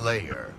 Slayer.